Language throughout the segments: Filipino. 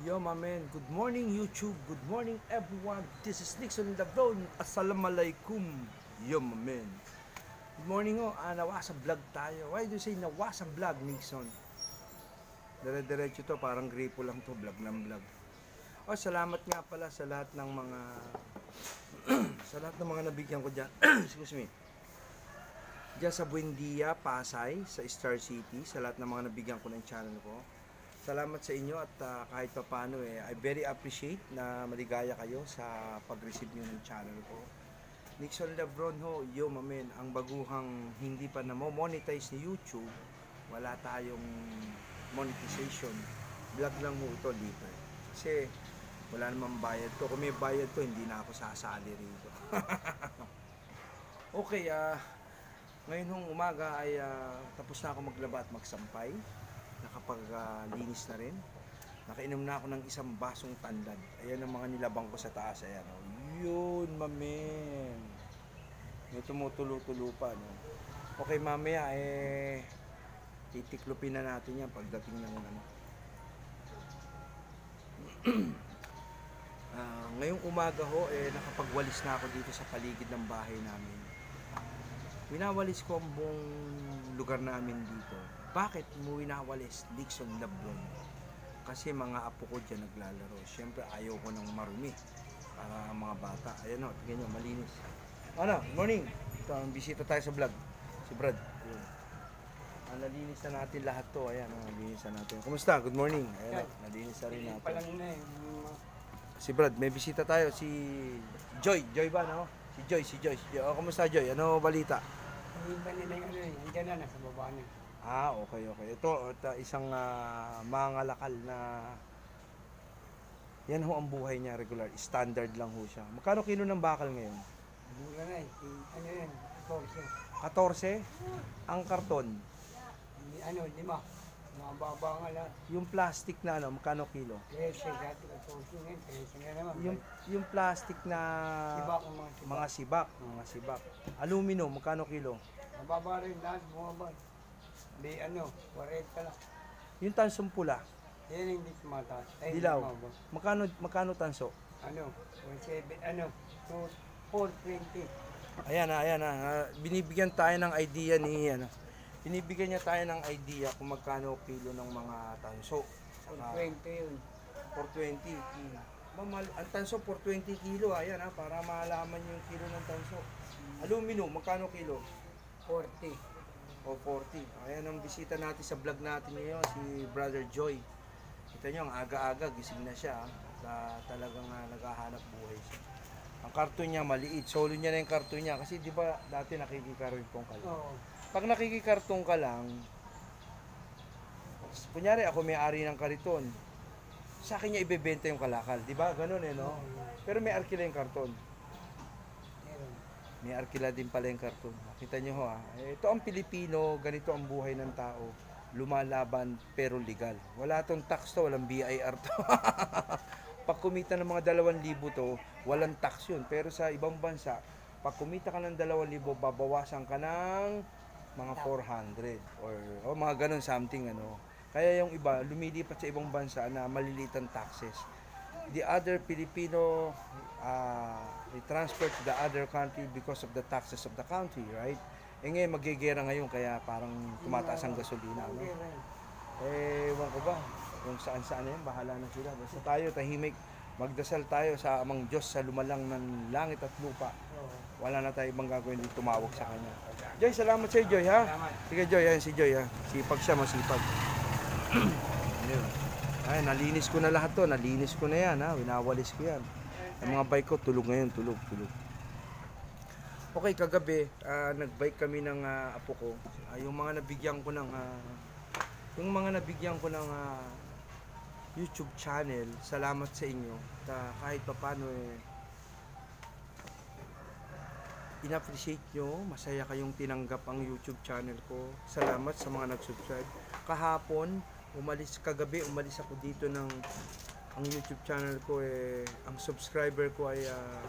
Yo, my man. Good morning, YouTube. Good morning, everyone. This is Nixon Labron. Assalamualaikum. Yo, my man. Good morning, oh. Ah, nawasa vlog tayo. Why do you say nawasa vlog, Nixon? Dire-diretso to, parang gripo lang to, vlog ng vlog. Oh, salamat nga pala sa lahat ng mga sa lahat ng mga nabigyan ko dyan. Excuse me. Diyan sa Buendia, Pasay, sa Star City, sa lahat ng mga nabigyan ko ng channel ko. Salamat sa inyo at ah, kahit pa paano eh, I very appreciate na maligaya kayo sa pag-receive nyo ng channel ko. Nixon Lebron ho, yo mamen, ang baguhang hindi pa na monetize ni YouTube, wala tayong monetization. Vlog lang ho ito, libre. Kasi wala namang bayad to. Kung may bayad to, hindi na ako sasali rito. okay, ah, ngayon hong umaga ay ah, tapos na ako maglaba at magsampay. Nakapag-linis na rin. Nakainom na ako ng isang basong tandan. Ayan ang mga nilabang ko sa taas. Ayan, oh. Yun, mamen. May tumutulo-tulo pa, no? Okay, mamaya, eh, titiklopin na natin yan pagdating ng ano. Ah, ngayong umaga ho, eh, nakapagwalis na ako dito sa paligid ng bahay namin. Winawalis ko ang buong lugar namin dito. Bakit mo winawalis Dixon Lablon? Kasi mga apo ko dyan naglalaro. Siyempre ayaw ko ng marumi para mga bata. Ayan o, tingnan nyo, malinis. Ano, morning. Ito, ang bisita tayo sa vlog. Si Brad. Ayun. Ah, nalinis na natin lahat to. Ayan, ah, nalinis na natin. Kumusta? Good morning. Ayan, oh, nalinis na rin natin. Palang na eh. Si Brad, may bisita tayo. Si Joy. Joy ba, no? Si Joy, si Joy. Si Joy. Oh, kumusta, Joy? Ano balita? Iba nila yung ano eh. Hindi na, nasa baba na. Ah, okay, okay. Ito, ito isang ah, mangalakal na yan ho ang buhay niya regular. Standard lang ho siya. Magkano kilo ng bakal ngayon? Mura na eh. Ano yan? Torso. 14? Ang karton. Ano, lima. Mga baba nga lahat. Yung plastic na ano, magkano kilo? Trese, dati ka torso ngayon. Trese nga naman. Yung yung plastic na mga sibak. mga sibak, mga sibak. Aluminum, magkano kilo? Mababa rin lahat, bumaba. Di ano, 40 lang. Yung tansong pula, Yan hindi tumataas. Ay, dilaw. hindi bumaba. Magkano magkano tanso? Ano, 17, ano, two- 420. Ayan na, ayan na. Ah, Binibigyan tayo ng idea ni ano. Binibigyan niya tayo ng idea kung magkano kilo ng mga tanso. Saka 420 yun. 420. Hmm. Mamal, ang tanso 420 kilo, ayan ha, para malaman yung kilo ng tanso. Aluminum, magkano kilo? 40. O 40. Ayan ang bisita natin sa vlog natin ngayon, si Brother Joy. Kita niyo, ang aga-aga, gising na siya. Na talagang ah, naghahanap buhay siya. Ang karton niya maliit. Solo niya na yung karton niya. Kasi di ba dati nakikikarton ka lang. Oo. Pag nakikikarton ka lang, kunyari ako may-ari ng kariton, sa akin niya ibebenta yung kalakal. Di ba? Ganun eh, no? Pero may arkila yung karton. May arkila din pala yung karton. Kita nyo ho ah. Eh, Ito ang Pilipino, ganito ang buhay ng tao. Lumalaban pero legal. Wala tong tax to, walang BIR to. pag kumita ng mga 2,000 to, walang tax yun. Pero sa ibang bansa, pag kumita ka ng 2,000, babawasan ka ng mga 400 or oh, mga ganun something ano. Kaya yung iba lumilipat sa ibang bansa na maliliit ang taxes. The other Filipino uh, they transfer to the other country because of the taxes of the country, right? Eh ngayon magigera ngayon kaya parang tumataas ang gasolina. No? Eh, ewan ko ba, kung saan saan na yan, bahala na sila. Basta tayo, tahimik, magdasal tayo sa amang Diyos sa lumalang ng langit at lupa. Wala na tayo ibang gagawin tumawag sa Kanya. Joy, salamat sa Joy, ha? Sige, Joy, ayan si Joy, ha? Sipag siya, masipag. Ay, nalinis ko na lahat to. Nalinis ko na yan, ha? Winawalis ko yan. Ang mga bike ko, tulog ngayon, tulog, tulog. Okay, kagabi, ah, nag-bike kami ng ah, apo ko. Ah, yung mga nabigyan ko ng ah, yung mga nabigyan ko ng ah, YouTube channel, salamat sa inyo. Ta kahit papaano eh in-appreciate masaya kayong tinanggap ang YouTube channel ko. Salamat sa mga nag-subscribe. Kahapon, umalis kagabi, umalis ako dito ng ang YouTube channel ko eh ang subscriber ko ay ah,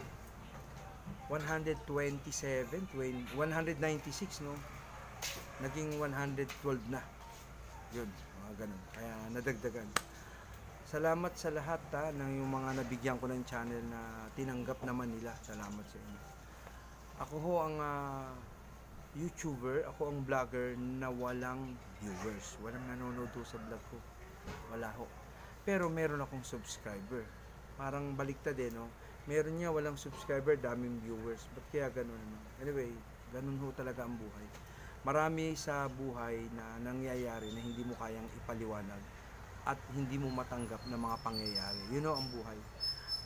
127, 20, 196 no. Naging 112 na. Yun, mga ganun. Kaya nadagdagan. Salamat sa lahat ha, ng yung mga nabigyan ko ng channel na tinanggap naman nila. Salamat sa inyo. Ako ho ang ah, YouTuber, ako ang vlogger na walang viewers. Walang nanonood sa vlog ko. Wala ho. Pero meron akong subscriber. Parang baliktad eh, no? Meron niya walang subscriber, daming viewers. Ba't kaya ganun? no? Anyway, ganun ho talaga ang buhay. Marami sa buhay na nangyayari na hindi mo kayang ipaliwanag at hindi mo matanggap na mga pangyayari. You know ang buhay.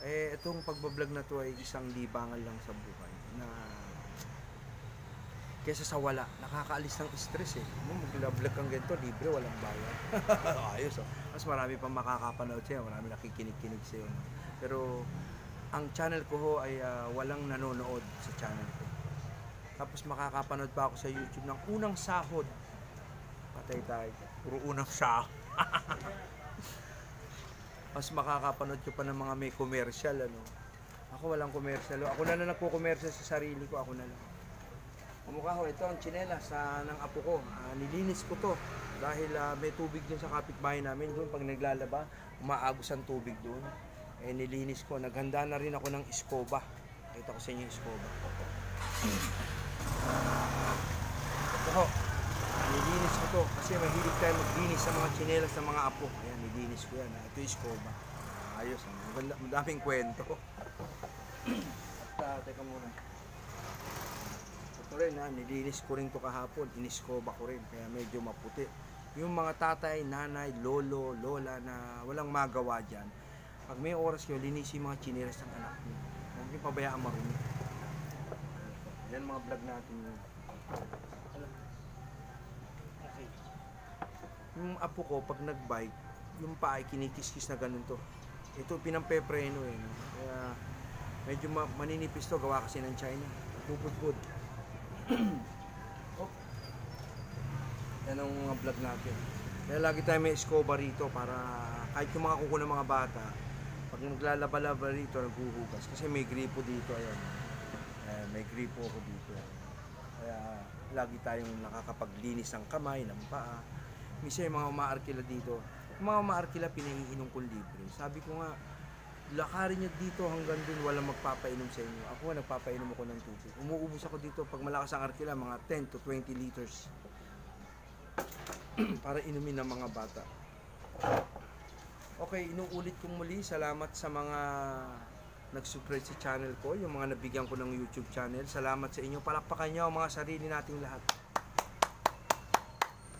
Eh, itong pagbablog na to ay isang libangan lang sa buhay na kesa sa wala, nakakaalis ng stress eh. Mo mag-vlog kang ganito, libre, walang bayad. Ayos oh. Mas marami pang makakapanood sa'yo, marami nakikinig-kinig sa'yo. Pero ang channel ko ho ay ah, walang nanonood sa channel ko. Tapos makakapanood pa ako sa YouTube ng unang sahod. Patay tayo. Puro unang sahod. Mas makakapanood ko pa ng mga may commercial ano. Ako walang commercial. Ako na lang nagko-commercial sa sarili ko, ako na lang. Kumukha ko, ito ang tsinelas sa ng apo ko. Ah, nilinis ko to dahil ah, may tubig din sa kapitbahay namin doon pag naglalaba, umaagos ang tubig doon. Eh nilinis ko, naghanda na rin ako ng iskoba. Kita ko sa inyo yung iskoba. Ito ho, nilinis ko to kasi mahilig tayo maglinis sa mga tsinelas ng mga apo. Ayan, nilinis ko yan. Ah, Ito yung iskoba. Ayos? Maganda, madaming kwento. At, teka muna. Ito rin ha, nilinis ko rin to kahapon, iniskoba ko rin, kaya medyo maputi. Yung mga tatay, nanay, lolo, lola na walang magawa dyan, pag may oras nyo, linisin yung mga chinelas ng anak nyo. Huwag nyo pabayaan marumi. Yan mga vlog natin yun. Yung apo ko, pag nag-bike, yung paa kinikiskis na ganun to. Ito pinampepreno eh. Kaya medyo ma- maninipis to, gawa kasi ng China. Pupudpud. oh. Yan ang mga vlog natin. Kaya lagi tayo may escoba rito para kahit yung mga kuko ng mga bata, pag naglalaba-laba rito, naghuhugas. Kasi may gripo dito, ayan. Eh, may gripo ako dito. Kaya lagi tayong nakakapaglinis ng kamay, ng paa. Minsan yung mga umaarkila dito, yung mga umaarkila pinahihinom ko libre. Sabi ko nga, lakarin nyo dito hanggang dun walang magpapainom sa inyo. Ako nagpapainom ako ng tubig. Umuubos ako dito pag malakas ang arkila, mga 10 to 20 liters. para inumin ng mga bata. Okay, inuulit kong muli. Salamat sa mga nag-subscribe sa channel ko, yung mga nabigyan ko ng YouTube channel. Salamat sa inyo. Palakpakan nyo ang mga sarili nating lahat.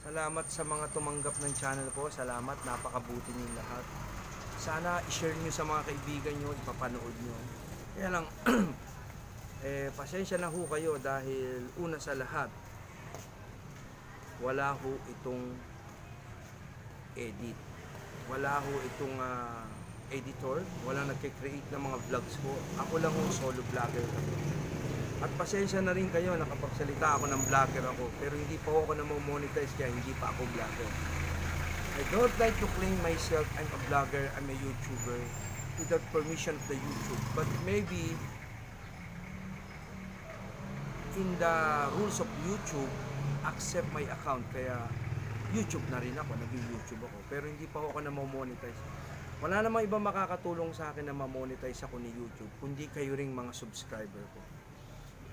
Salamat sa mga tumanggap ng channel ko. Salamat, napakabuti niyo lahat. Sana i-share nyo sa mga kaibigan nyo, ipapanood nyo. Kaya lang, eh, pasensya na ho kayo dahil una sa lahat, wala ho itong edit. Wala ho itong ah, editor. Wala nagkikreate ng mga vlogs ko. Ako lang ho solo vlogger. At pasensya na rin kayo, nakapagsalita ako ng vlogger ako. Pero hindi pa ako na monetize kaya hindi pa ako vlogger. I don't like to claim myself I'm a vlogger, I'm a YouTuber without permission of the YouTube. But maybe in the rules of YouTube, accept my account. Kaya YouTube na rin ako, naging YouTube ako. Pero hindi pa ako na monetize. Wala namang ibang makakatulong sa akin na ma-monetize ako ni YouTube, kundi kayo ring mga subscriber ko.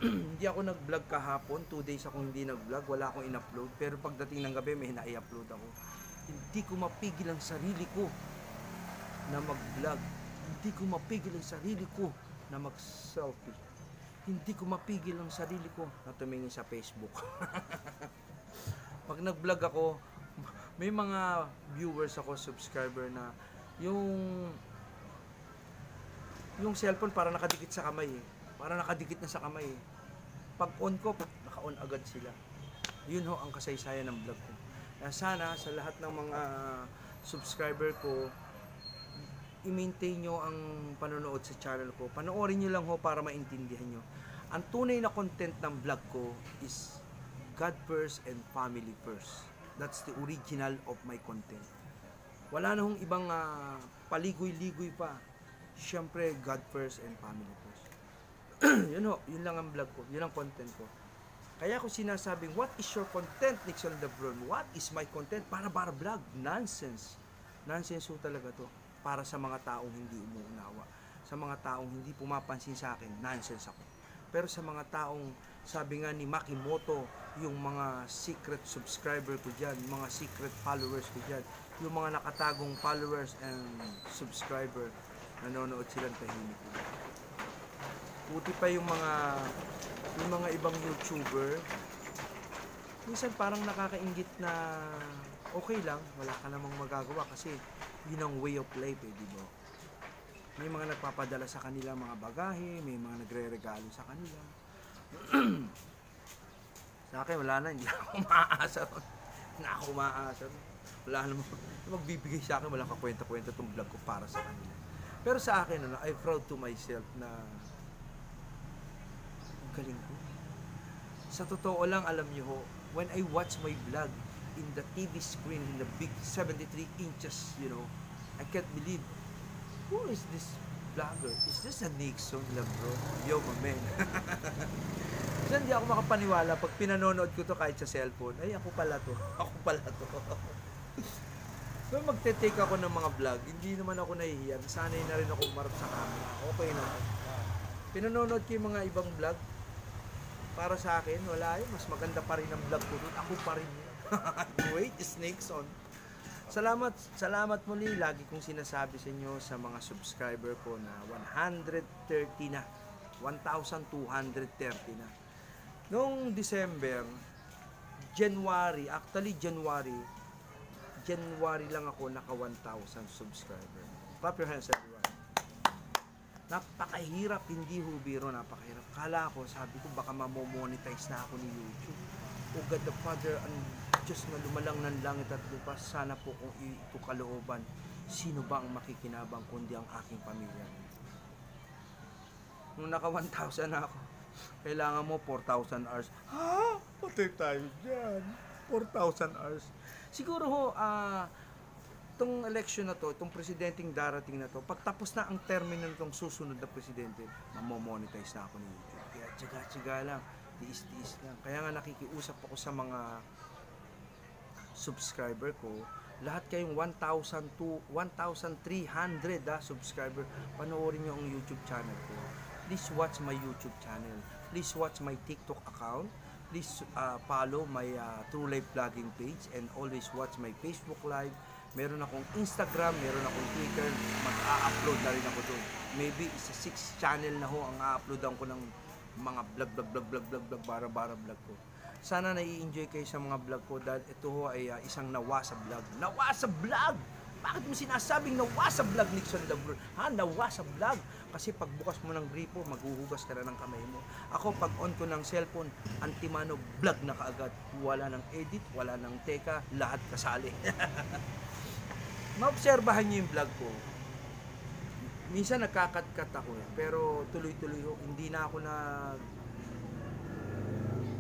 hindi ako nag-vlog kahapon, two days akong hindi nag-vlog, wala akong in-upload. Pero pagdating ng gabi, may na-upload ako. Hindi ko mapigil ang sarili ko na mag-vlog. Hindi ko mapigil ang sarili ko na mag-selfie. Hindi ko mapigil ang sarili ko na tumingin sa Facebook. Pag nag-vlog ako, may mga viewers ako, subscriber na yung yung cellphone para nakadikit sa kamay eh. Para nakadikit na sa kamay eh. Pag on ko, naka-on agad sila. Yun ho ang kasaysayan ng vlog ko. Kaya sana sa lahat ng mga subscriber ko, i-maintain nyo ang panonood sa channel ko. Panoorin nyo lang ho para maintindihan nyo. Ang tunay na content ng vlog ko is God first and family first. That's the original of my content. Wala na hong ibang ah, paligoy-ligoy pa. Siyempre, God first and family first. yun ho, yun lang ang vlog ko. Yun ang content ko. Kaya ako sinasabing, what is your content, Nixon Lebron? What is my content? Para para vlog. Nonsense. Nonsense ho talaga to. Para sa mga taong hindi umuunawa. Sa mga taong hindi pumapansin sa akin, nonsense ako. Pero sa mga taong, sabi nga ni Makimoto, yung mga secret subscriber ko dyan, mga secret followers ko dyan, yung mga nakatagong followers and subscriber, nanonood silang tahimik. Buti pa yung mga yung mga ibang YouTuber, minsan parang nakakaingit na okay lang, wala ka namang magagawa kasi yun ang way of life eh, di ba? May mga nagpapadala sa kanila mga bagahe, may mga nagre-regalo sa kanila. sa akin, wala na, hindi ako. Hindi na ako umaasa. Wala namang magbibigay sa akin, walang kakwenta-kwenta itong vlog ko para sa kanila. Pero sa akin, ano, I'm proud to myself na galing ko. Sa totoo lang, alam niyo ho, when I watch my vlog in the TV screen, in the big 73 inches, you know, I can't believe, who is this vlogger? Is this a Nixon lang bro? Yo, my man. Kasi hindi ako makapaniwala pag pinanonood ko to kahit sa cellphone. Ay, ako pala to. Ako pala to. so, magte-take ako ng mga vlog. Hindi naman ako nahihiya. Sanay na rin ako umarap sa camera. Okay na. Pinanonood ko yung mga ibang vlog. Para sa akin, wala yun. Mas maganda pa rin ang vlog ko dun. Ako pa rin yun. Wait, snakes on. Salamat, salamat muli. Lagi kong sinasabi sa inyo sa mga subscriber ko na 130 na. 1,230 na. Noong December, January, actually January, January lang ako naka 1,000 subscriber. Clap your hands everyone. Napakahirap, hindi ho biro, napakahirap. Kala ko, sabi ko baka mamomonetize na ako ni YouTube. O God the Father, ang Diyos na lumalang ng langit at lupa, sana po kung ito kalooban, sino ba ang makikinabang kundi ang aking pamilya? Nung naka 1,000 na ako, kailangan mo 4,000 hours. Ha? Patay tayo dyan. 4,000 hours. Siguro ho, ah, itong election na to, itong presidenteng darating na to, pagtapos na ang termino nitong susunod na presidente, mamomonetize na ako ni YouTube. Kaya tsaga-tsaga lang, tiis-tiis lang. Kaya nga nakikiusap ako sa mga subscriber ko, lahat kayong 1,000 to 1,300 ah, subscriber, panoorin nyo ang YouTube channel ko. Please watch my YouTube channel. Please watch my TikTok account. Please uh, follow my uh, True Life Vlogging page and always watch my Facebook Live. Meron akong Instagram, meron akong Twitter. Mag-a-upload na rin ako doon. Maybe isa six channel na ho ang a-uploadan ko ng mga vlog, vlog, vlog, vlog, vlog, vlog, bara, bara vlog ko. Sana nai-enjoy kayo sa mga vlog ko dahil ito ho ay uh, isang nawasa vlog. Nawasa vlog! Bakit mo sinasabing nawasa vlog, Nixon Labro? Ha? Nawasa vlog? Kasi pagbukas mo ng gripo, maghuhugas ka na ng kamay mo. Ako, pag on ko ng cellphone, antimano, vlog na kaagad. Wala ng edit, wala ng teka, lahat kasali. Maobserbahan niyo yung vlog ko. Minsan nagkakat-kat ako eh, pero tuloy-tuloy ho, hindi na ako nag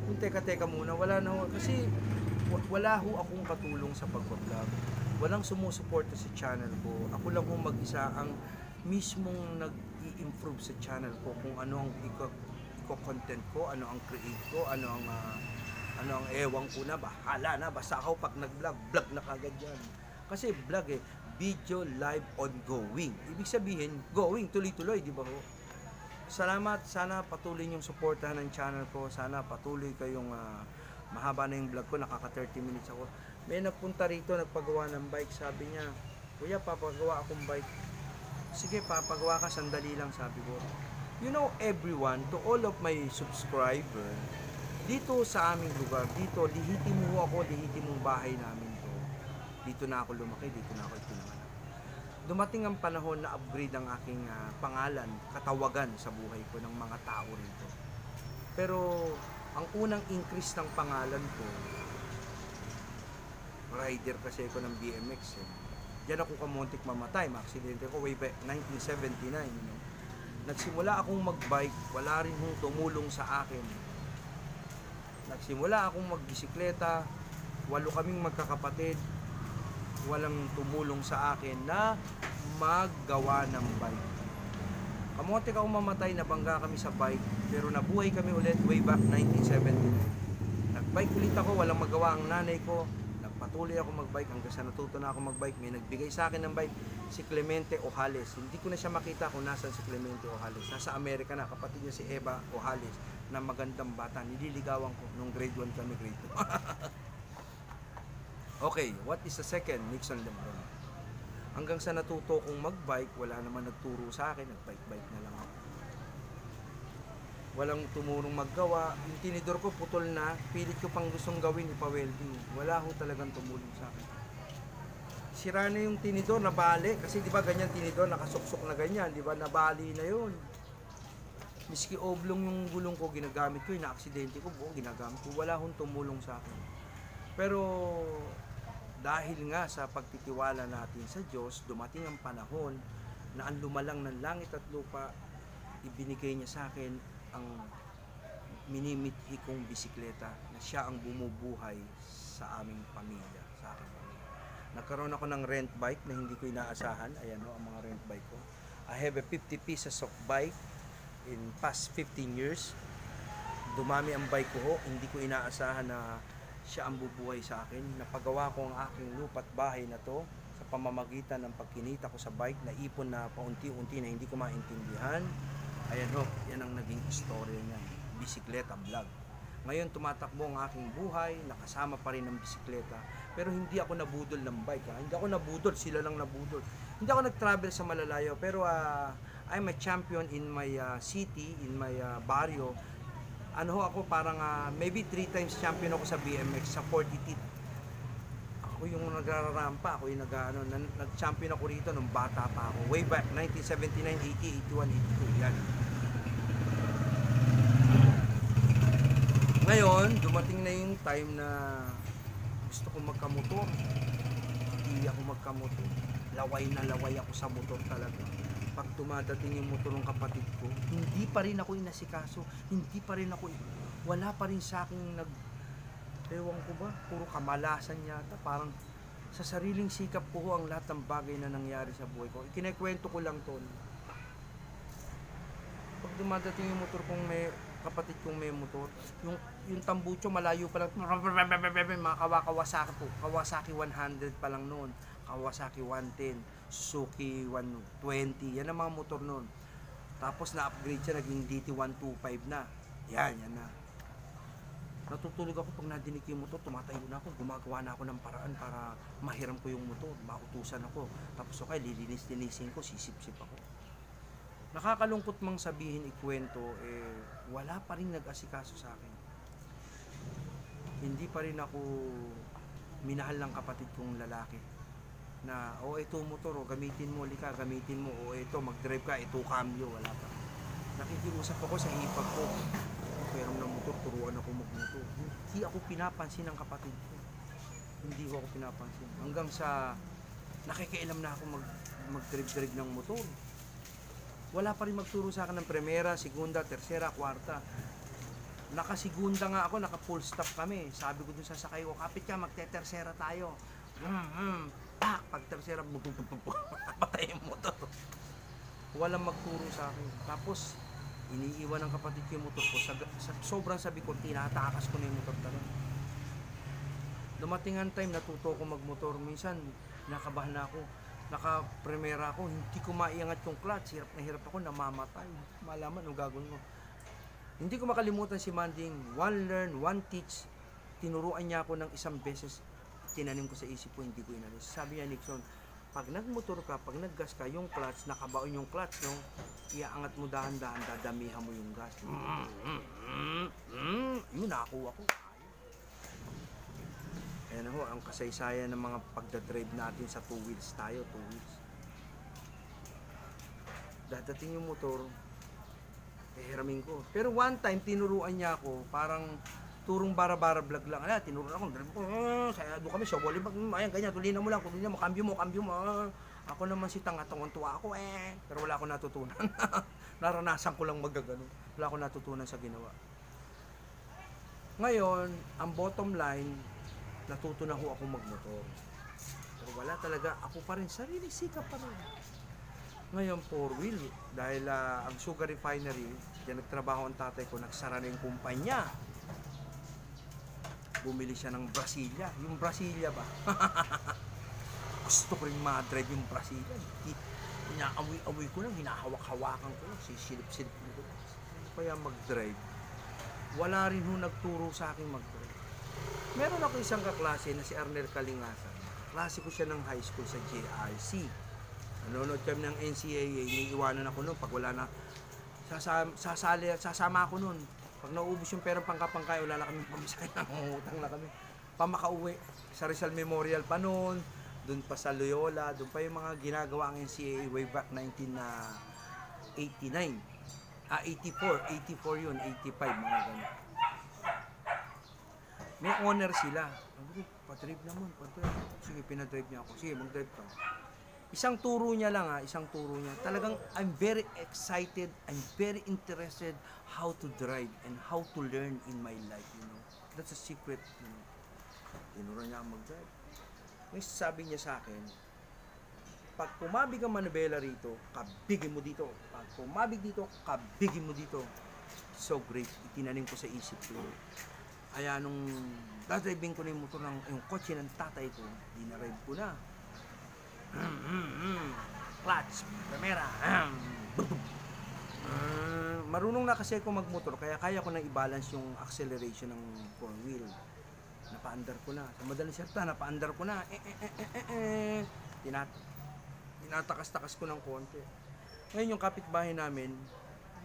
kung teka-teka muna, wala na ho. Kasi wa- wala ho akong katulong sa pagbablog. Walang sumusuporta sa channel ko. Ako lang ho mag-isa ang mismong nag-i-improve sa channel ko kung ano ang iko-content ko, ano ang create ko, ano ang ah, ano ang ewang ko na, bahala na. Basta ako pag nag-vlog, vlog na kagad yan. Kasi vlog eh, video live ongoing. Ibig sabihin, going, tuloy-tuloy, di ba ho? Salamat, sana patuloy yung suportahan ng channel ko. Sana patuloy kayong ah, mahaba na yung vlog ko, nakaka 30 minutes ako. May nagpunta rito, nagpagawa ng bike, sabi niya, Kuya, papagawa akong bike. Sige, papagawa ka, sandali lang, sabi ko. You know, everyone, to all of my subscriber, dito sa aming lugar, dito, lihitin mo ako, lihitin mong bahay namin to. Dito na ako lumaki, dito na ako pinanganak dumating ang panahon na upgrade ang aking ah, pangalan, katawagan sa buhay ko ng mga tao rito. Pero ang unang increase ng pangalan ko, rider kasi ako ng BMX eh. Diyan ako kamuntik mamatay, maaksidente ko way back 1979, you know. Nagsimula akong magbike, wala rin hong tumulong sa akin. Nagsimula akong magbisikleta, walo kaming magkakapatid, walang tumulong sa akin na maggawa ng bike. Kamote ka mamatay, nabangga kami sa bike, pero nabuhay kami ulit way back 1979. Nagbike ulit ako, walang magawa ang nanay ko, nagpatulong Patuloy ako magbike hanggang sa natuto na ako magbike. May nagbigay sa akin ng bike, si Clemente Ojales. Hindi ko na siya makita kung nasan si Clemente Ojales. Nasa Amerika na, kapatid niya si Eva Ojales na magandang bata. Nililigawan ko nung grade 1 kami, grade 2. okay, what is the second? Nixon Lebron. Hanggang sa natuto kong magbike, wala naman nagturo sa akin, nagbike-bike na lang ako. Walang tumurong maggawa. Yung tinidor ko putol na, pilit ko pang gustong gawin ipa-welding. Wala ho talagang tumulong sa akin. Sira na yung tinidor, nabali. Kasi di ba ganyan tinidor, nakasuksok na ganyan. Di ba, nabali na yun. Miski oblong yung gulong ko, ginagamit ko, yung aksidente ko, buong ginagamit ko. Wala hong tumulong sa akin. Pero dahil nga sa pagtitiwala natin sa Diyos, dumating ang panahon na ang lumalang ng langit at lupa, ibinigay niya sa akin ang minimithi kong bisikleta na siya ang bumubuhay sa aming pamilya, sa aking pamilya. Nagkaroon ako ng rent bike na hindi ko inaasahan. Ayan o, ang mga rent bike ko. I have a 50 pieces of bike in past 15 years. Dumami ang bike ko ho. Hindi ko inaasahan na siya ang bubuhay sa akin. Napagawa ko ang aking lupat bahay na to sa pamamagitan ng pagkinita ko sa bike na ipon na paunti-unti na hindi ko maintindihan. Ayan ho, yan ang naging istorya niya. Bisikleta vlog. Ngayon tumatakbo ang aking buhay, nakasama pa rin ang bisikleta. Pero hindi ako nabudol ng bike. Ha? Hindi ako nabudol, sila lang nabudol. Hindi ako nag-travel sa malalayo, pero ah, I'm a champion in my ah, city, in my ah, barrio. Ano ho ako, parang ah, maybe three times champion ako sa BMX, sa 40 teeth. Ako yung nagrarampa, ako yung nag, ano, nag-champion ako rito nung bata pa ako. Way back, 1979, 80, 81, 82, yan. Ngayon, dumating na yung time na gusto ko magkamotor. Hindi ako magkamotor. Laway na laway ako sa motor talaga. Pag dumadating yung motor ng kapatid ko, hindi pa rin ako inasikaso. Hindi pa rin ako, wala pa rin sa akin nag, ewan ko ba, puro kamalasan yata. Parang sa sariling sikap ko ang lahat ng bagay na nangyari sa buhay ko. Ikinekwento ko lang to. Pag dumadating yung motor kong may kapatid kong may motor, yung yung tambucho malayo pa lang, mga kawa Kawasaki po, Kawasaki 100 pa lang noon, Kawasaki 110, Suzuki 120, yan ang mga motor noon. Tapos na-upgrade siya, naging DT 125 na. Yan, yan na. Natutulog ako pag nadinig yung motor, tumatayo na ako, gumagawa na ako ng paraan para mahiram ko yung motor, mautusan ako. Tapos okay, lilinis-linisin ko, sisip-sip ako. Nakakalungkot mang sabihin ikwento, eh, wala pa rin nag-asikaso sa akin. Hindi pa rin ako minahal ng kapatid kong lalaki. Na o oh, ito motor o gamitin mo lika gamitin mo. O ito mag-drive ka ito cambio wala pa. Nakikiusap ako sa hipag ko. Pero ng motor turuan ako magmotor. Hindi ako pinapansin ng kapatid ko. Hindi ko ako pinapansin. Hanggang sa nakikialam na ako mag mag-drive-drive ng motor wala pa rin magturo sa akin ng primera, segunda, tercera, kwarta. Nakasigunda nga ako, naka full stop kami. Sabi ko dun sa sakay ko, kapit ka, magte-tercera tayo. Hmm, hmm, pak, pag tercera, patay yung motor. Walang magturo sa akin. Tapos, iniiwan ng kapatid ko yung motor ko. Sa, sa, sobrang sabi ko, tinatakas ko na yung motor talaga. Dumating ang time, natuto ko magmotor. Minsan, nakabahan na ako naka-primera ako, hindi ko maiangat yung clutch. Hirap na hirap ako, namamatay. Malaman ang gagawin ko. Hindi ko makalimutan si Manding, one learn, one teach. Tinuruan niya ako ng isang beses. Tinanim ko sa isip ko, hindi ko inalis. Sabi niya, Nixon, pag nagmotor ka, pag naggas ka, yung clutch, nakabaon yung clutch, no? Iaangat mo dahan-dahan, dadamihan mo yung gas. Mm, mm, mm, mm. Yun, nakakuha ko. Ayan ho, ang kasaysayan ng mga pagdadrive natin sa two wheels tayo, two wheels. Dadating yung motor, hihiramin ko. Pero one time, tinuruan niya ako, parang turong bara-bara vlog lang. Ala, tinuruan ako, drive ko, ah, saya doon kami, shawali, ayan, ganyan, tulinan mo lang, tulinan mo, kambyo mo, kambyo mo. Ah. Ako naman si tanga, tuwa ako eh. Pero wala akong natutunan. Naranasan ko lang magagano. Wala akong natutunan sa ginawa. Ngayon, ang bottom line, natuto na ho ako magmotor. Pero wala talaga, ako pa rin, sarili sikap pa rin. Ngayon, four wheel, dahil ah, ang sugar refinery, diyan nagtrabaho ang tatay ko, nagsara na yung kumpanya. bumili siya ng Brasilia. Yung Brasilia ba? Gusto ko rin ma-drive yung Brasilia. Inaamoy-amoy ko lang, hinahawak-hawakan ko lang, sisilip-silip ko lang. Kaya mag-drive. Wala rin ho nagturo sa akin mag-drive. Meron ako isang kaklase na si Arnel Kalingasan. Klase ko siya ng high school sa JRC. Nanonood kami ng NCAA, iniiwanan ako noon pag wala na sasama, sasali, sasama ako noon. Pag naubos yung perang pangkapangkay, wala na kami pamisay, nangungutang na kami. Pamakauwi sa Rizal Memorial pa noon, doon pa sa Loyola, doon pa yung mga ginagawa ang NCAA way back 1989. Ah, 84, 84 yun, 85, mga ganun. May honor sila. Sabi pa-drive naman, pa-drive. Sige, pinadrive niya ako. Sige, mag-drive ka. Isang turo niya lang ha, isang turo niya. Talagang I'm very excited, I'm very interested how to drive and how to learn in my life, you know. That's a secret, you know. Tinuro niya mag-drive. May sabi niya sa akin, pag pumabig ang manubela rito, kabigin mo dito. Pag pumabig dito, kabigin mo dito. So great, itinanim ko sa isip ko. Kaya nung dadriving ko na yung motor ng yung kotse ng tatay ko, dinarive ko na. Clutch, camera. Uh, marunong na kasi ako magmotor kaya kaya ko nang i-balance yung acceleration ng four wheel. Napaandar ko na. Sa madaling salita, napaandar ko na. Eh, eh, eh, eh, eh. Tinat tinatakas-takas ko ng konti. Ngayon yung kapitbahay namin,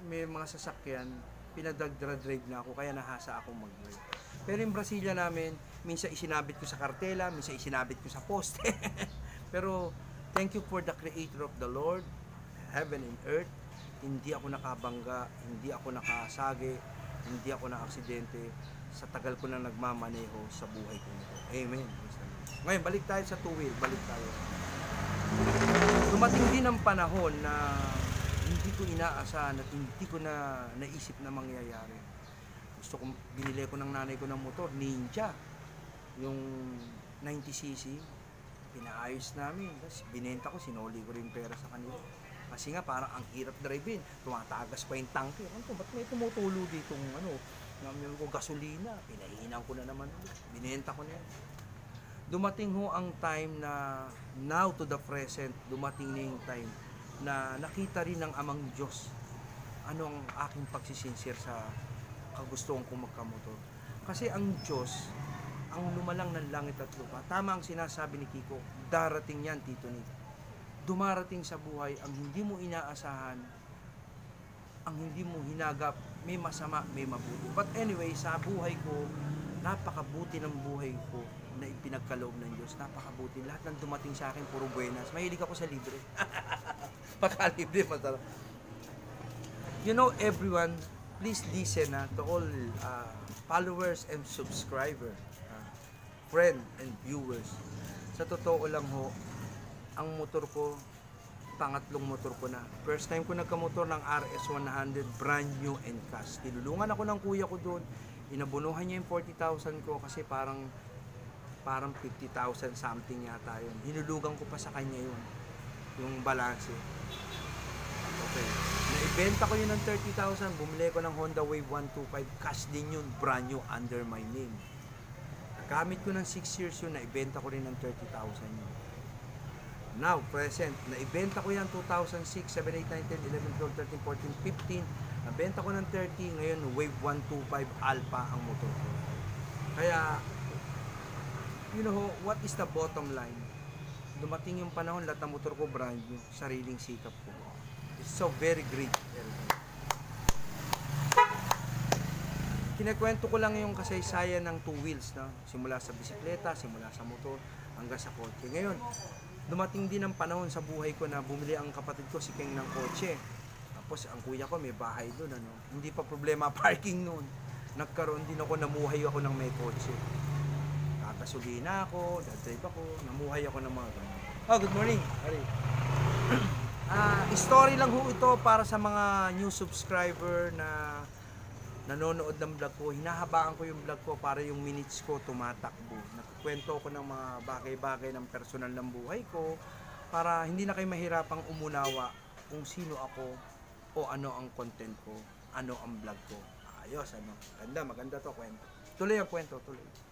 may mga sasakyan, pinadagdra-drive na ako, kaya nahasa ako mag-drive. Pero yung Brasilia namin, minsan isinabit ko sa kartela, minsan isinabit ko sa poste. Pero thank you for the creator of the Lord, heaven and earth. Hindi ako nakabangga, hindi ako nakasage, hindi ako na aksidente sa tagal ko na nagmamaneho sa buhay ko nito. Amen. Ngayon, balik tayo sa two-wheel. Balik tayo. Dumating din ang panahon na hindi ko inaasahan at hindi ko na naisip na mangyayari. Gusto kong binili ko ng nanay ko ng motor, Ninja. Yung 90cc, pinaayos namin. Tapos binenta ko, sinoli ko rin pera sa kanila. Kasi nga parang ang hirap drive-in. Tumatagas pa yung tanke. Ano to? Ba't may tumutulo dito ano? Namin ko gasolina. Pinahinan ko na naman. Binenta ko na yan. Dumating ho ang time na now to the present, dumating na yung time na nakita rin ng amang Diyos ano ang aking pagsisincere sa kagustuhan kong magkamotor. Kasi ang Diyos, ang lumalang ng langit at lupa. Tama ang sinasabi ni Kiko, darating yan, Tito Nick. Dumarating sa buhay ang hindi mo inaasahan, ang hindi mo hinagap, may masama, may mabuti. But anyway, sa buhay ko, napakabuti ng buhay ko na ipinagkaloob ng Diyos. Napakabuti. Lahat ng dumating sa akin, puro buenas. Mahilig ako sa libre. Pakalibre, masarap. You know, everyone, please listen na to all uh, followers and subscriber, uh, friend and viewers. Sa totoo lang ho, ang motor ko, pangatlong motor ko na. First time ko nagkamotor ng RS100, brand new and cast. Tinulungan ako ng kuya ko doon. Inabunuhan niya yung 40,000 ko kasi parang parang 50,000 something yata yun. Hinulugan ko pa sa kanya yun. Yung balance. Okay. Naibenta ko yun ng 30,000. Bumili ko ng Honda Wave 125. Cash din yun. Brand new under my name. Nagamit ko ng 6 years yun. Naibenta ko rin ng 30,000 yun. Now, present. Naibenta ko yan 2006, 7, 8, 9, 10, 11, 12, 13, 14, 15. Nabenta ko ng 30. Ngayon, Wave 125 Alpha ang motor ko. Kaya, you know, what is the bottom line? Dumating yung panahon, lahat ng motor ko brand new, sariling sikap ko. It's so very great. Kinakwento ko lang yung kasaysayan ng two wheels, no? Simula sa bisikleta, simula sa motor, hanggang sa kotse. Ngayon, dumating din ang panahon sa buhay ko na bumili ang kapatid ko si King ng kotse. Tapos ang kuya ko may bahay doon, ano? Hindi pa problema parking noon. Nagkaroon din ako, namuhay ako ng may kotse kakasulina ako, dadrive ako, namuhay ako ng mga ganun. Oh, good morning. Ari. Ah, story lang ho ito para sa mga new subscriber na nanonood ng vlog ko. Hinahabaan ko yung vlog ko para yung minutes ko tumatakbo. Nagkwento ko ng mga bagay-bagay ng personal ng buhay ko para hindi na kayo mahirapang umunawa kung sino ako o ano ang content ko, ano ang vlog ko. Ayos, ano. Ganda, maganda to kwento. Tuloy ang kwento, tuloy.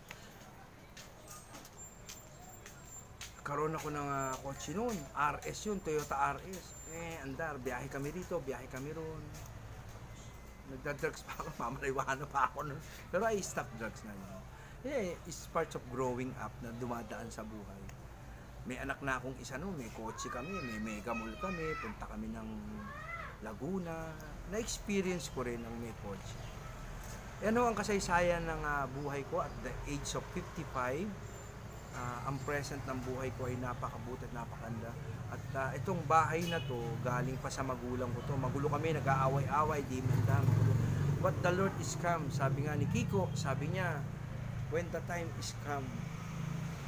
Nagkaroon ako ng ah, kotse noon. RS yun, Toyota RS. Eh, andar, biyahe kami rito, biyahe kami ron. Nagda-drugs pa ako, mamaraywana pa ako noon. Pero I stop drugs na yun. Eh, it's part of growing up na dumadaan sa buhay. May anak na akong isa noon, may kotse kami, may mega mall kami, punta kami ng Laguna. Na-experience ko rin ang may kotse. Yan ho ang kasaysayan ng ah, buhay ko at the age of 55. Ah, ang present ng buhay ko ay napakabuti at napakanda. At ah, itong bahay na to, galing pa sa magulang ko to. Magulo kami, nag-aaway-away, di manda, magulo. But the Lord is come. Sabi nga ni Kiko, sabi niya, when the time is come,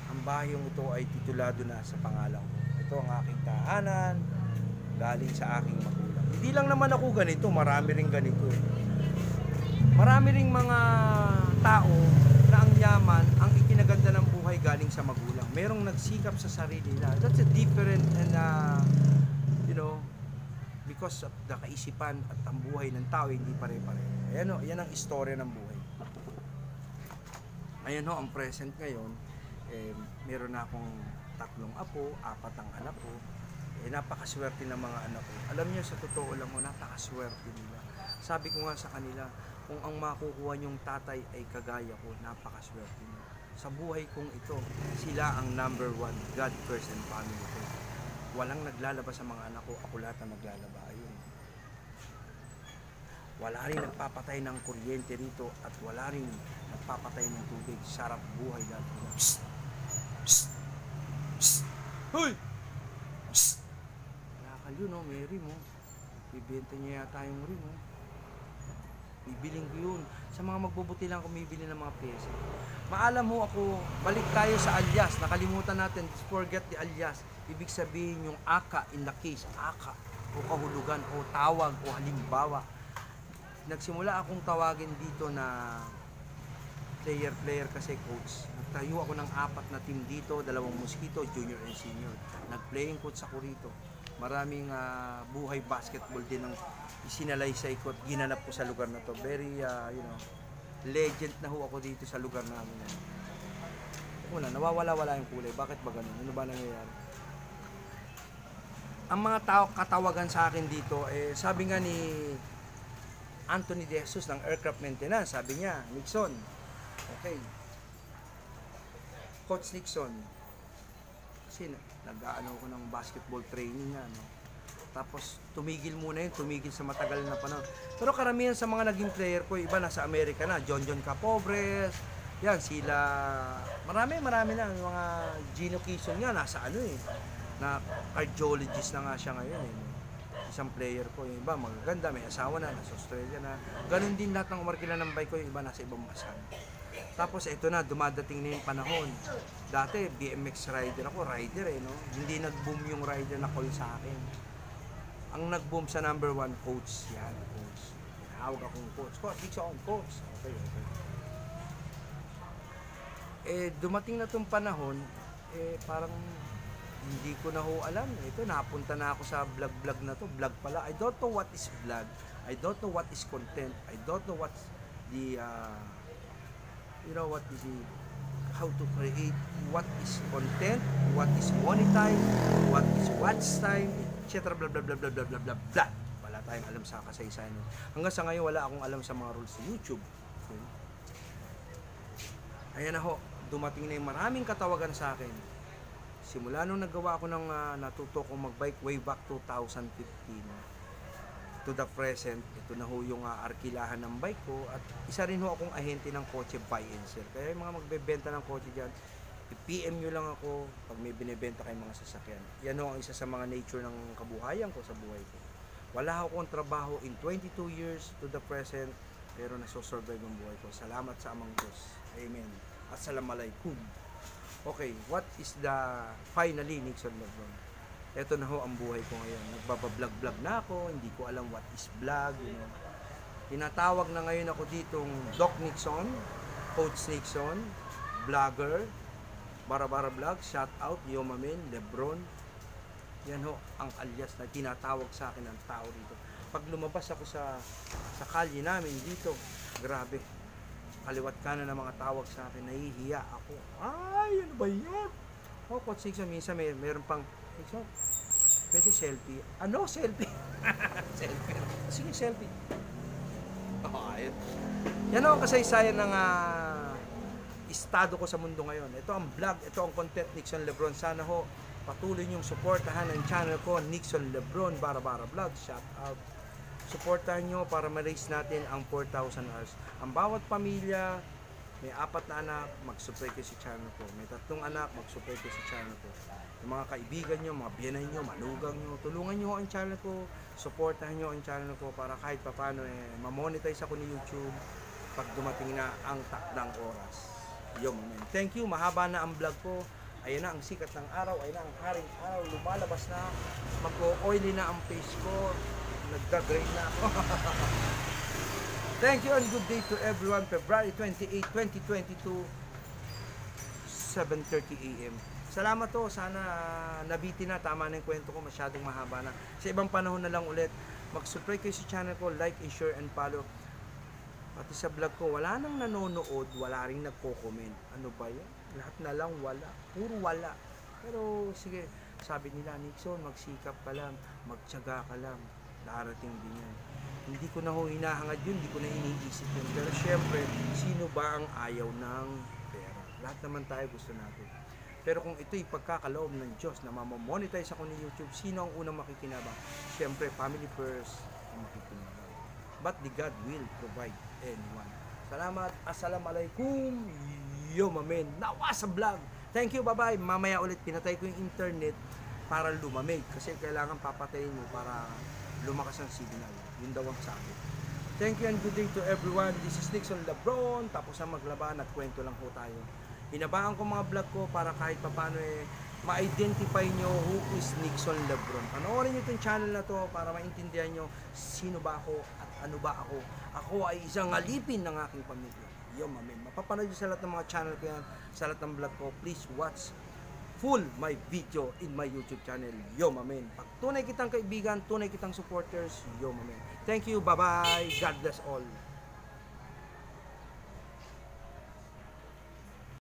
ang bahayong ito ay titulado na sa pangalan ko. Ito ang aking tahanan, galing sa aking magulang. Hindi lang naman ako ganito, marami rin ganito. eh. Marami ring mga tao na ang yaman, ang buhay galing sa magulang. Merong nagsikap sa sarili nila. That's a different and uh, you know, because of the kaisipan at ang buhay ng tao hindi pare-pare. Ayan o, yan ang istorya ng buhay. Ayan ho, ang present ngayon, eh, meron na akong tatlong apo, apat ang anak ko. Eh, napakaswerte ng mga anak ko. Alam niyo, sa totoo lang mo, napakaswerte nila. Sabi ko nga sa kanila, kung ang makukuha niyong tatay ay kagaya ko, napakaswerte niyo. Sa buhay kong ito, sila ang number one, God first and family ko. Walang naglalaba sa mga anak ko, ako lahat ang naglalaba. Ayun. Wala rin nagpapatay ng kuryente rito at wala rin nagpapatay ng tubig. Sarap buhay lahat. Psst! Psst! Psst! Hoy! Psst! Nakakal yun, oh, may rim, oh. Bibenta niya yata yung rim, oh. Bibiling ko yun. Sa mga magbubuti lang kumibili ng mga pyesa. Maalam mo ako, balik tayo sa alias. Nakalimutan natin, forget the alias. Ibig sabihin yung aka in the case, aka o kahulugan o tawag o halimbawa. Nagsimula akong tawagin dito na player-player kasi coach. Nagtayo ako ng apat na team dito, dalawang mosquito, junior and senior. Nag-playing coach ako rito. Maraming ah, buhay basketball din ang isinalaysay ko at ginanap ko sa lugar na to. Very, ah, you know, legend na ho ako dito sa lugar namin. Una, nawawala-wala yung kulay. Bakit ba ganun? Ano ba nangyayari? Ang mga tao katawagan sa akin dito, eh, sabi nga ni Anthony De Jesus ng Aircraft Maintenance, sabi niya, Nixon, okay, Coach Nixon, kasi nag-ano ko ng basketball training nga, no? Tapos tumigil muna yun, tumigil sa matagal na panahon. Pero karamihan sa mga naging player ko, iba nasa Amerika na, John John Capobres, yan, sila, marami, marami na, mga Gino Quezon nga, nasa ano eh, na cardiologist na nga siya ngayon eh. Isang player ko, yung iba magaganda, may asawa na, nasa Australia na. Ganon din lahat ng umarkila ng bike ko, yung iba nasa ibang bansa. Tapos ito na, dumadating na yung panahon. Dati, BMX rider ako, rider eh, no? Hindi nag-boom yung rider na call sa akin. Ang nag-boom sa number one, coach. Yan, coach. Tinawag akong coach. Coach, Dixon, coach. Okay, okay. Eh, dumating na tong panahon, eh, parang hindi ko na ho alam. Ito, napunta na ako sa vlog-vlog na to. Vlog pala. I don't know what is vlog. I don't know what is content. I don't know what's the, uh, you know, what is the, how to create, what is content, what is monetize, what is watch time, etc. Blah, blah, blah, blah, blah, blah, blah, blah. Wala tayong alam sa kasaysayan. Hanggang sa ngayon, wala akong alam sa mga rules sa YouTube. Okay? Ayan na ho, dumating na yung maraming katawagan sa akin. Simula nung nagawa ako ng ah, natuto kong magbike way back 2015 to the present, ito na ho yung ah, arkilahan ng bike ko at isa rin ho akong ahente ng kotse buy and sell. Kaya yung mga magbebenta ng kotse dyan, i-PM nyo lang ako pag may binibenta kayong mga sasakyan. Yan ho ang isa sa mga nature ng kabuhayan ko sa buhay ko. Wala akong trabaho in 22 years to the present, pero nasosurvive ang buhay ko. Salamat sa amang Diyos. Amen. Assalamualaikum. Okay, what is the finally Nixon Lebron? Ito na ho ang buhay ko ngayon. Nagbabablog-vlog na ako, hindi ko alam what is vlog, you know. Tinatawag na ngayon ako ditong Doc Nixon, Coach Nixon, vlogger, Barabara Vlog, shout out, Yomamin, Lebron. Yan ho ang alias na tinatawag sa akin ng tao dito. Pag lumabas ako sa sa kalye namin dito, grabe, kaliwat kanan ng mga tawag sa akin, nahihiya ako. Ay, ano ba yan? Oh, Coach Nixon, minsan may meron pang, Nixon, selfie. Ano, selfie? selfie. Sige, selfie. Oh, ayun. Yan ang kasaysayan ng ah, estado ko sa mundo ngayon. Ito ang vlog, ito ang content Nixon Lebron. Sana ho patuloy niyong suportahan ang channel ko, Nixon Lebron Barabara Vlog. Shout out. Suportahan niyo para ma-raise natin ang 4,000 hours. Ang bawat pamilya, may apat na anak, mag-subscribe kayo sa channel ko. May tatlong anak, mag-subscribe kayo sa channel ko. Yung mga kaibigan nyo, mga biyanay nyo, manugang nyo, tulungan nyo ang channel ko, supportahan nyo ang channel ko para kahit papano eh, ma-monetize ako ni YouTube pag dumating na ang takdang oras. Yo, man. Thank you, mahaba na ang vlog ko. Ayan na ang sikat ng araw, ayan na ang haring araw, lumalabas na, mag-oily na ang face ko, nagda-gray na ako. Thank you and good day to everyone. February 28, 2022, 7.30 a.m. Salamat to. Sana nabiti na. Tama na yung kwento ko. Masyadong mahaba na. Sa ibang panahon na lang ulit. Mag-subscribe kayo sa channel ko. Like share and follow. Pati sa vlog ko, wala nang nanonood. Wala rin nagko-comment. Ano ba yan? Lahat na lang wala. Puro wala. Pero sige, sabi nila, Nixon, magsikap ka lang. Magtyaga ka lang. Darating din yan hindi ko na ho hinahangad yun, hindi ko na iniisip yun. Pero syempre, sino ba ang ayaw ng pera? Lahat naman tayo gusto natin. Pero kung ito'y pagkakaloob ng Diyos na mamamonetize ako ni YouTube, sino ang unang makikinabang? Syempre, family first ang makikinabang. But the God will provide anyone. Salamat. Assalamualaikum. Yo, mamen. Nawa sa vlog. Thank you. Bye-bye. Mamaya ulit pinatay ko yung internet para lumamig. Kasi kailangan papatayin mo para lumakas ang signal. Yun daw ang sabi. Thank you and good day to everyone. This is Nixon Lebron. Tapos ang maglaban at kwento lang po tayo. Inabaan ko mga vlog ko para kahit papano eh ma-identify nyo who is Nixon Lebron. Panoorin nyo itong channel na to para maintindihan nyo sino ba ako at ano ba ako. Ako ay isang alipin ng aking pamilya. Yo, mamen. Mapapanood nyo sa lahat ng mga channel ko yan, sa lahat ng vlog ko. Please watch full my video in my YouTube channel. Yo, mamen. Pag tunay kitang kaibigan, tunay kitang supporters, yo, mamen. Thank you. Bye-bye. God bless all.